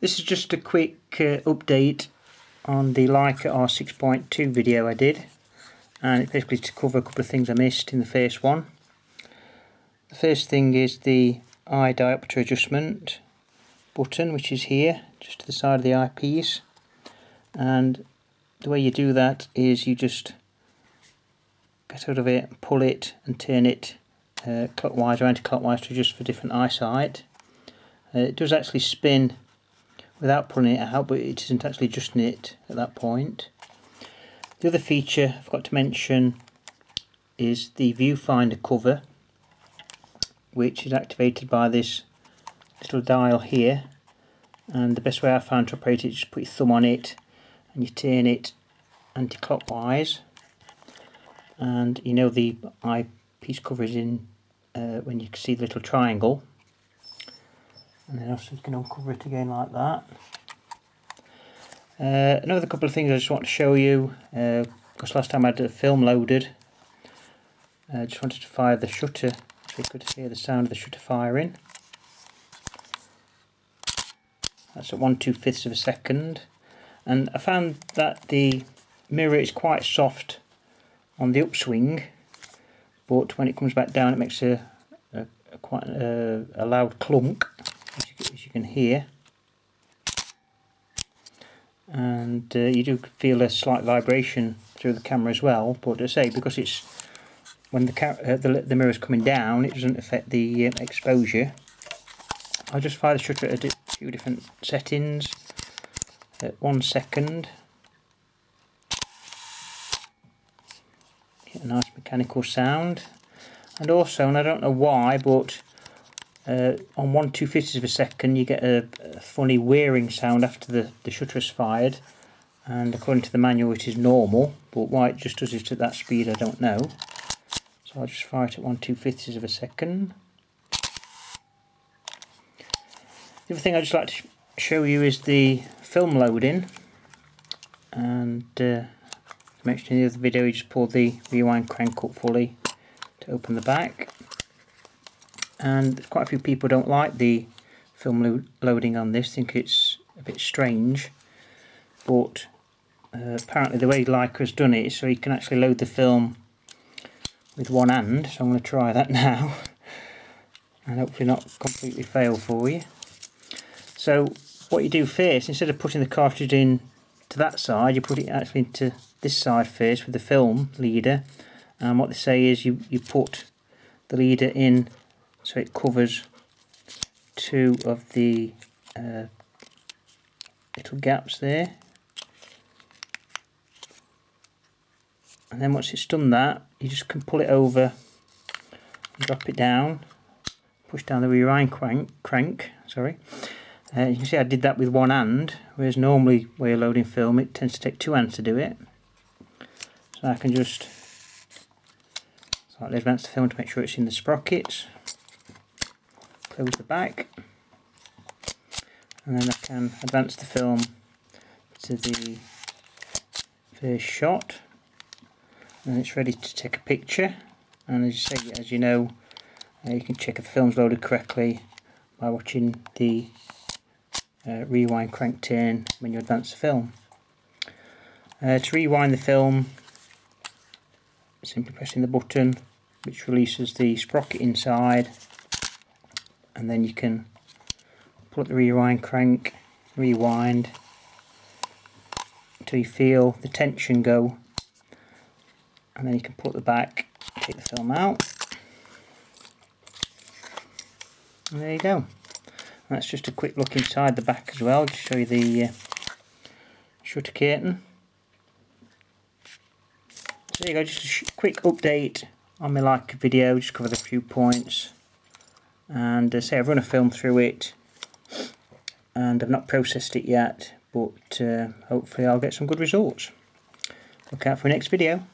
This is just a quick uh, update on the Leica R6.2 video I did and it's basically to cover a couple of things I missed in the first one. The first thing is the eye diopter adjustment button which is here just to the side of the eyepiece and the way you do that is you just get out of it, pull it and turn it uh, clockwise or anti-clockwise to adjust for different eyesight. Uh, it does actually spin without pulling it out, but it isn't actually just knit at that point. The other feature I forgot to mention is the viewfinder cover, which is activated by this little dial here. And the best way I found to operate it is just put your thumb on it and you turn it anti-clockwise. And you know the eyepiece cover is in uh, when you can see the little triangle and then also you can uncover it again like that. Uh, another couple of things I just want to show you, uh, because last time I had a film loaded, I uh, just wanted to fire the shutter so you could hear the sound of the shutter firing. That's at 1 2 fifths of a second and I found that the mirror is quite soft on the upswing but when it comes back down it makes a, a, a quite a, a loud clunk you can hear. And uh, you do feel a slight vibration through the camera as well but as I say because it's when the, uh, the, the mirror is coming down it doesn't affect the uh, exposure. I'll just fire the shutter at a few different settings at one second. Get a nice mechanical sound. And also and I don't know why but uh, on 1 2 fifths of a second you get a, a, funny whirring sound after the, the shutter is fired. And according to the manual it is normal but why it just does it at that speed I don't know. So I'll just fire it at 1 2 fifths of a second. The other thing I'd just like to show you is the film loading. And uh, mentioned in the other video you just pull the rewind crank up fully to open the back and quite a few people don't like the film lo loading on this, think it's a bit strange. But uh, apparently the way Leica's done it is so you can actually load the film with one hand. So I'm going to try that now. And hopefully not completely fail for you. So what you do first instead of putting the cartridge in to that side you put it actually into this side first with the film leader. And what they say is you, you put the leader in so it covers two of the uh, little gaps there. And then once it's done that you just can pull it over drop it down. Push down the rewind crank, crank sorry. Uh, you can see I did that with one hand whereas normally where you're loading film it tends to take two hands to do it. So I can just slightly advance the film to make sure it's in the sprockets close the back. And then I can advance the film to the first shot. And it's ready to take a picture. And as you say as you know uh, you can check if the film's loaded correctly by watching the uh, rewind crank turn when you advance the film. Uh, to rewind the film simply pressing the button which releases the sprocket inside and then you can put the rewind crank, rewind until you feel the tension go and then you can put the back, take the film out and there you go. And that's just a quick look inside the back as well to show you the uh, shutter curtain. So there you go, just a quick update on my Leica video, just covered a few points and uh, say I've run a film through it and I've not processed it yet but uh, hopefully I'll get some good results. Look out for next video.